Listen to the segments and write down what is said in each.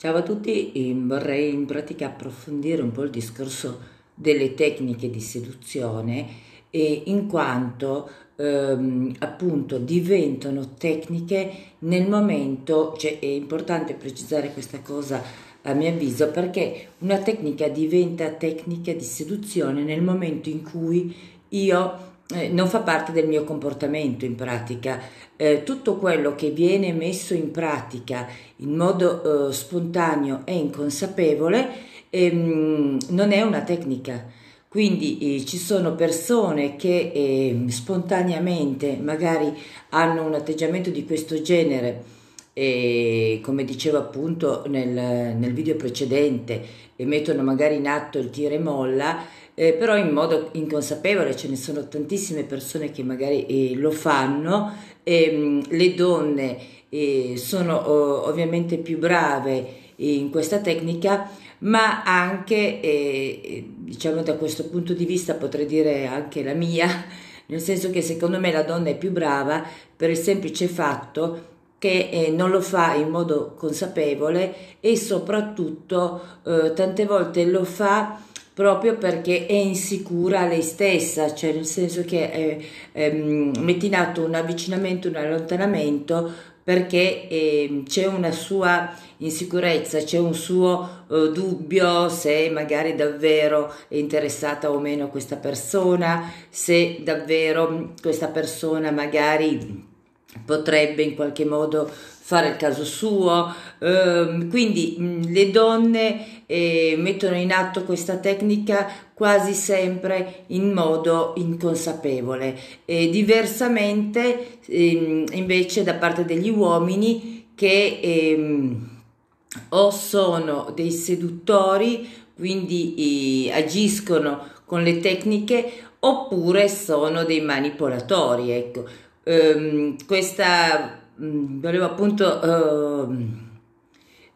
Ciao a tutti, vorrei in pratica approfondire un po' il discorso delle tecniche di seduzione e in quanto ehm, appunto diventano tecniche nel momento, cioè è importante precisare questa cosa a mio avviso perché una tecnica diventa tecnica di seduzione nel momento in cui io eh, non fa parte del mio comportamento in pratica. Eh, tutto quello che viene messo in pratica in modo eh, spontaneo e inconsapevole ehm, non è una tecnica. Quindi eh, ci sono persone che ehm, spontaneamente magari hanno un atteggiamento di questo genere e come dicevo appunto nel, nel video precedente mettono magari in atto il tira e molla eh, però in modo inconsapevole ce ne sono tantissime persone che magari eh, lo fanno. Eh, le donne eh, sono oh, ovviamente più brave in questa tecnica ma anche eh, diciamo da questo punto di vista potrei dire anche la mia nel senso che secondo me la donna è più brava per il semplice fatto che eh, non lo fa in modo consapevole e soprattutto eh, tante volte lo fa proprio perché è insicura lei stessa, cioè nel senso che eh, ehm, mette in atto un avvicinamento, un allontanamento perché eh, c'è una sua insicurezza, c'è un suo eh, dubbio se magari davvero è interessata o meno questa persona, se davvero questa persona magari potrebbe in qualche modo fare il caso suo. Eh, quindi mh, le donne eh, mettono in atto questa tecnica quasi sempre in modo inconsapevole. Diversamente eh, invece da parte degli uomini che ehm, o sono dei seduttori, quindi agiscono con le tecniche, oppure sono dei manipolatori. Ecco ehm, questa mm, volevo appunto ehm,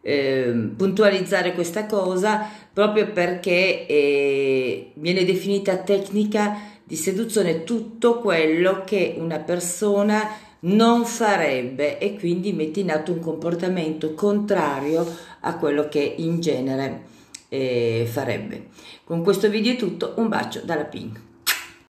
ehm, puntualizzare questa cosa proprio perché eh, viene definita tecnica di seduzione tutto quello che una persona non farebbe e quindi mette in atto un comportamento contrario a quello che in genere eh, farebbe. Con questo video è tutto, un bacio dalla Pink.